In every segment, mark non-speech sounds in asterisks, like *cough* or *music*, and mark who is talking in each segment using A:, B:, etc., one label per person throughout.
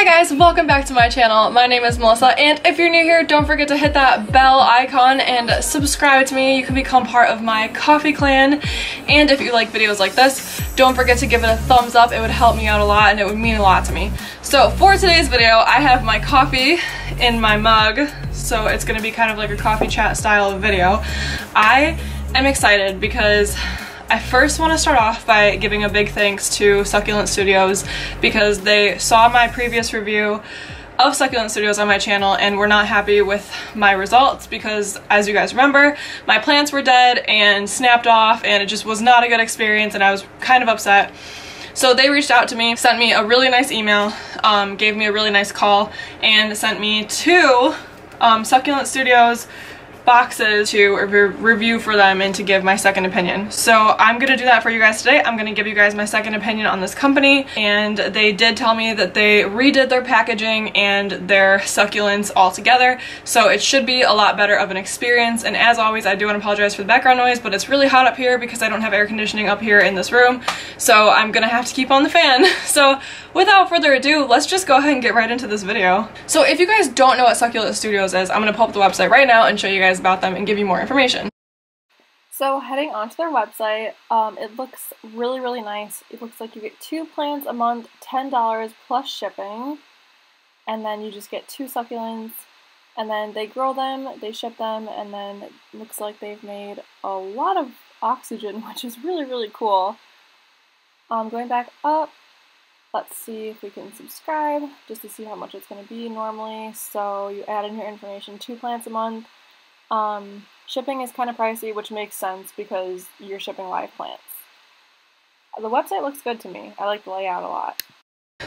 A: Hi guys, welcome back to my channel. My name is Melissa and if you're new here, don't forget to hit that bell icon and subscribe to me. You can become part of my coffee clan and if you like videos like this, don't forget to give it a thumbs up. It would help me out a lot and it would mean a lot to me. So for today's video, I have my coffee in my mug, so it's gonna be kind of like a coffee chat style video. I am excited because I first want to start off by giving a big thanks to Succulent Studios because they saw my previous review of Succulent Studios on my channel and were not happy with my results because as you guys remember my plants were dead and snapped off and it just was not a good experience and I was kind of upset. So they reached out to me, sent me a really nice email, um, gave me a really nice call, and sent me to um, Succulent Studios boxes to re review for them and to give my second opinion. So I'm gonna do that for you guys today. I'm gonna give you guys my second opinion on this company and they did tell me that they redid their packaging and their succulents all together so it should be a lot better of an experience and as always I do want to apologize for the background noise but it's really hot up here because I don't have air conditioning up here in this room so I'm gonna have to keep on the fan. *laughs* So without further ado let's just go ahead and get right into this video. So if you guys don't know what Succulent Studios is I'm gonna pull up the website right now and show you guys about them and give you more information. So heading onto their website, um, it looks really, really nice. It looks like you get two plants a month, $10 plus shipping, and then you just get two succulents, and then they grow them, they ship them, and then it looks like they've made a lot of oxygen, *laughs* which is really, really cool. Um, going back up, let's see if we can subscribe, just to see how much it's going to be normally. So you add in your information, two plants a month, um, shipping is kind of pricey, which makes sense because you're shipping live plants. The website looks good to me. I like the layout a lot.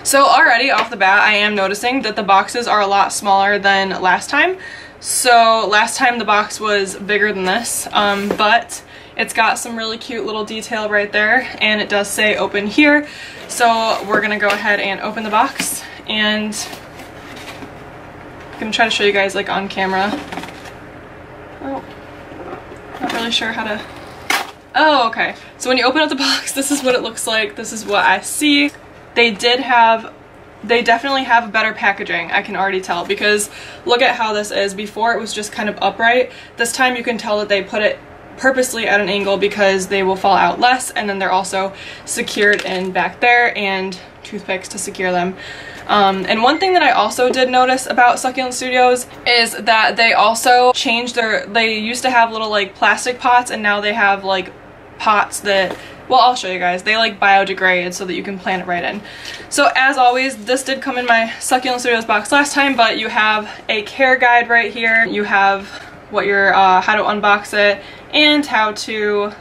A: So already off the bat, I am noticing that the boxes are a lot smaller than last time. So last time the box was bigger than this, um, but it's got some really cute little detail right there, and it does say open here. So we're gonna go ahead and open the box, and I'm gonna try to show you guys like on camera Oh, not really sure how to... Oh, okay. So when you open up the *laughs* box, this is what it looks like. This is what I see. They did have they definitely have better packaging, I can already tell, because look at how this is. Before it was just kind of upright. This time you can tell that they put it purposely at an angle because they will fall out less, and then they're also secured in back there, and toothpicks to secure them. Um, and one thing that I also did notice about Succulent Studios is that they also changed their, they used to have little like plastic pots and now they have like pots that well I'll show you guys. They like biodegrade so that you can plant it right in. So as always this did come in my succulent studios box last time but you have a care guide right here. You have what your uh, how to unbox it and how to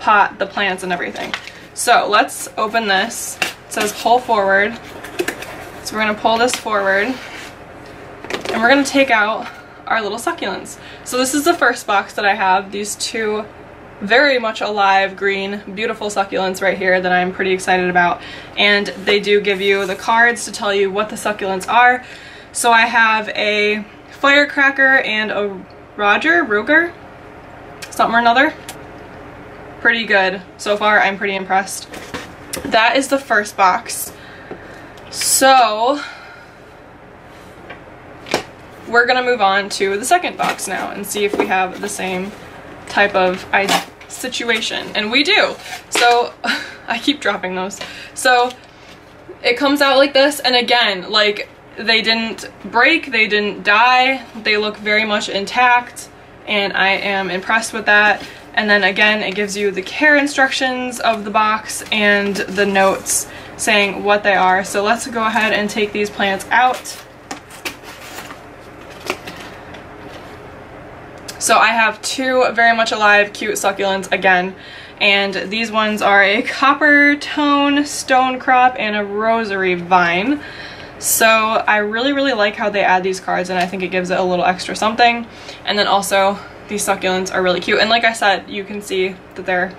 A: pot the plants and everything. So let's open this. It says pull forward. So we're to pull this forward and we're to take out our little succulents. So this is the first box that I have, these two very much alive green beautiful succulents right here that I'm pretty excited about. And they do give you the cards to tell you what the succulents are. So I have a firecracker and a Roger, Ruger, something or another. Pretty good. So far I'm pretty impressed. That is the first box. So, we're gonna move on to the second box now and see if we have the same type of situation. And we do. So, *laughs* I keep dropping those. So, it comes out like this, and again, like, they didn't break, they didn't die, they look very much intact, and I am impressed with that. And then again, it gives you the care instructions of the box and the notes saying what they are. So let's go ahead and take these plants out. So I have two very much alive cute succulents again and these ones are a Coppertone stone crop and a rosary vine. So I really really like how they add these cards and I think it gives it a little extra something and then also these succulents are really cute and like I said you can see that they're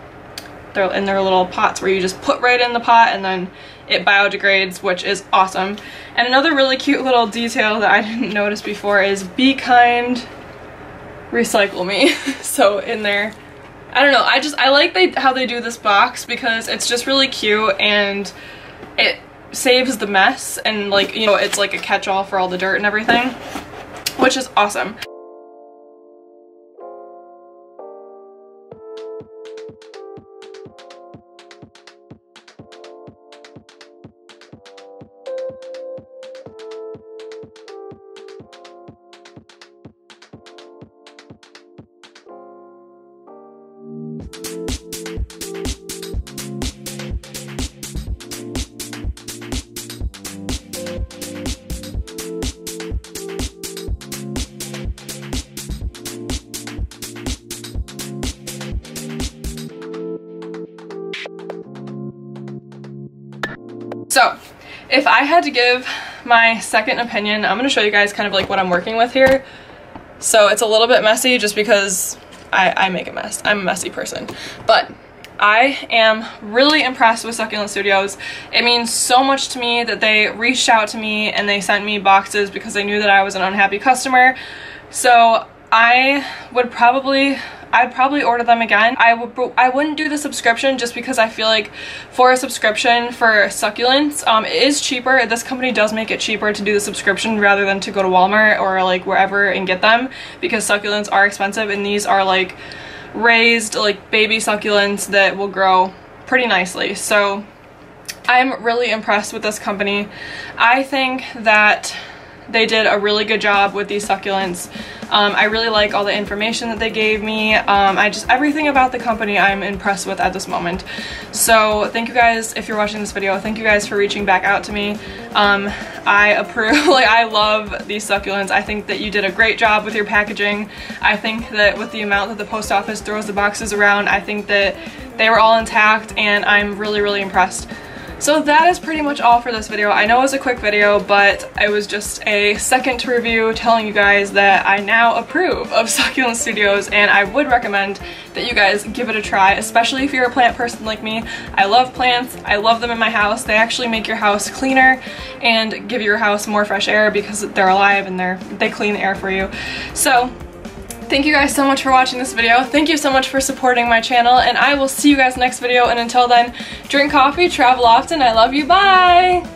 A: they're in their little pots where you just put right in the pot and then it biodegrades, which is awesome. And another really cute little detail that I *laughs* didn't notice before is be kind, recycle me. *laughs* so in there, I don't know, I just, I like they, how they do this box because it's just really cute and it saves the mess and like, you know, it's like a catch-all for all the dirt and everything, which is awesome. So, if I had to give my second opinion, I'm going to show you guys kind of like what I'm working with here. So it's a little bit messy just because I, I make a mess. I'm a messy person. But I am really impressed with Succulent Studios. It means so much to me that they reached out to me and they sent me boxes because they knew that I was an unhappy customer. So I would probably I'd probably order them again. I would I wouldn't do the subscription just because I feel like for a subscription for succulents, um, it is cheaper. This company does make it cheaper to do the subscription rather than to go to Walmart or like wherever and get them because succulents are expensive and these are like raised like baby succulents that will grow pretty nicely. So I'm really impressed with this company. I think that they did a really good job with these succulents. Um, I really like all the information that they gave me. Um, I just, everything about the company I'm impressed with at this moment. So thank you guys, if you're watching this video, thank you guys for reaching back out to me. Um, I approve, *laughs* like I love these succulents. I think that you did a great job with your packaging. I think that with the amount that the post office throws the boxes around, I think that they were all intact and I'm really, really impressed. So that is pretty much all for this video. I know it was a quick video, but it was just a second to review telling you guys that I now approve of *laughs* Succulent Studios and I would recommend that you guys give it a try, especially if you're a plant person like me. I love plants. I love them in my house. They actually make your house cleaner and give your house more fresh air because they're alive and they're they clean the air for you. So Thank you guys so much for watching this video. Thank you so much for supporting my channel, and I will see you guys next video, and until then, drink coffee, travel often, I love you, bye!